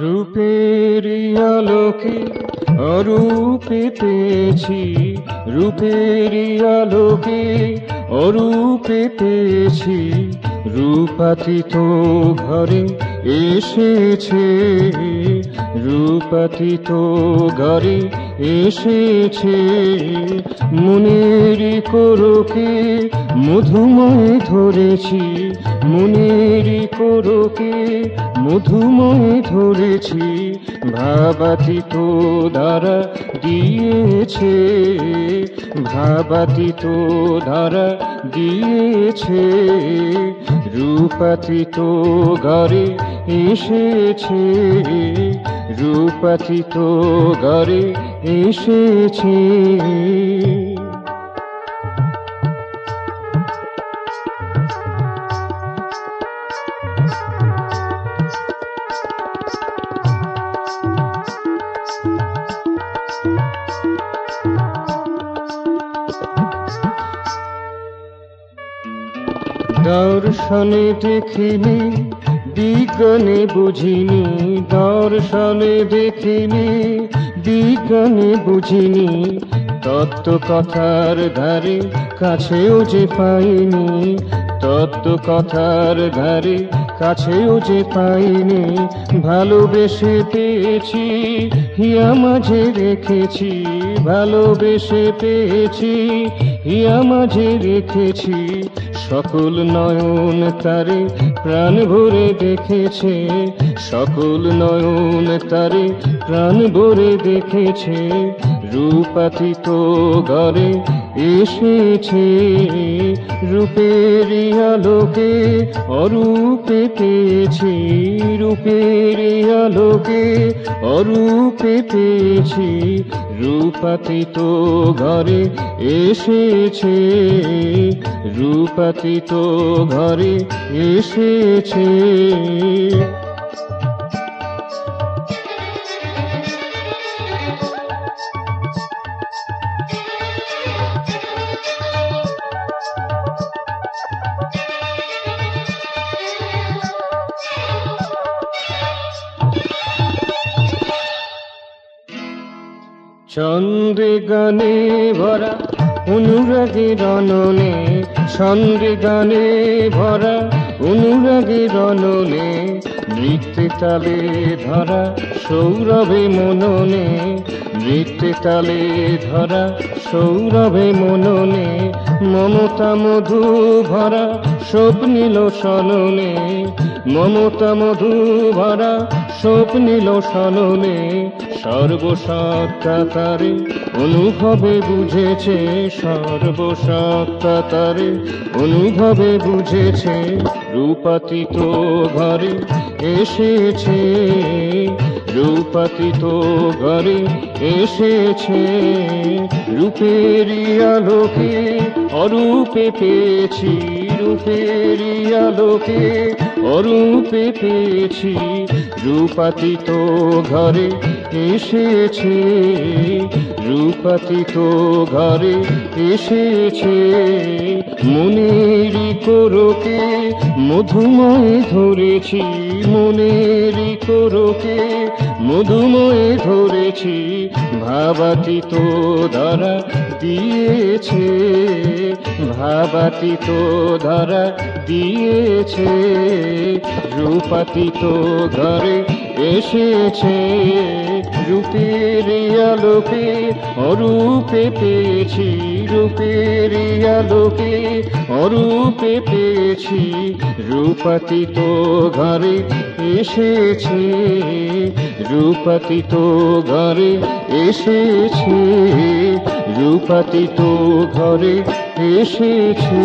রূপের আলোকে অরূপে পেয়েছি রূপের আলোকে অরূপে পেয়েছি। রূপাতীত ঘরে এসেছে, রূপাতীত ঘরে এসেছে। মনের করকে মধুময় ধরেছি, মনের করকে মধুময় ধরেছি, ভাবাতীত দ্বারা দিয়েছে, ভাবাতীত দ্বারা দিয়েছে। রূপাতীত গরে এসেছে রূপাতীত গরে এসেছে। দর্শনে দেখিনি দিগনে বুঝিনি দর্শনে দেখিনি দিগনে বুঝিনি। তত্ত্ব কথার ধারে কাছেও যে পাইনি, তত্ত্ব কথার ধারে কাছেও যে পাইনি ভালোবেসে পেয়েছি হিয়া মাঝে রেখেছি, ভালোবেসে পেয়েছি, হিয়া মাঝে রেখেছি, সকল নয়ন তারে প্রাণ ভরে দেখেছে, সকল নয়ন তারে প্রাণ ভরে দেখেছে রূপাতীত ঘরে এসেছে রূপের আলোকে, অরূপে পেয়েছি রূপের আলোকে, অরূপে পেয়েছি রূপাতীত ঘরে এসেছে, রূপাতীত ঘরে এসেছে। চন্দ্রে গানে ভরা অনুরাগের রননে গানে ভরা অনুরাগের রননে নৃত্যে তালে ধরা, সৌরভে মননে নৃত্যে তালে ধরা, সৌরভে মননে, মমতা মধু ভরা স্বপ্নিল সননে মমতা মধু ভরা স্বপ্নিল সননে সর্বসত্তা তারে অনুভবে বুঝেছে সর্বসত্তা তারে অনুভবে বুঝেছে, রূপাতীত ঘরে এসেছে, রূপাতীত ঘরে এসেছে রূপের আলোকে অরূপে পেয়েছি। রূপের আলোকে অরূপে পেয়েছি। রূপাতীত ঘরে এসেছে, রূপাতীত ঘরে এসেছে। মনেরই করকে মধুময় ধরেছি, মনেরই করকে মধুময় ধরেছি। ভাবাতীত দ্বারা দিয়েছে। ভাবাতীত দ্বারা দিয়েছে রূপাতীত ঘরে এসেছে। রূপের আলোকে, অরূপে পেয়েছি, রূপের আলোকে অরূপে পেয়েছি। রূপাতীত ঘরে এসেছে রূপাতীত ঘরে এসেছে। রূপাতীত ঘরে এসেছে।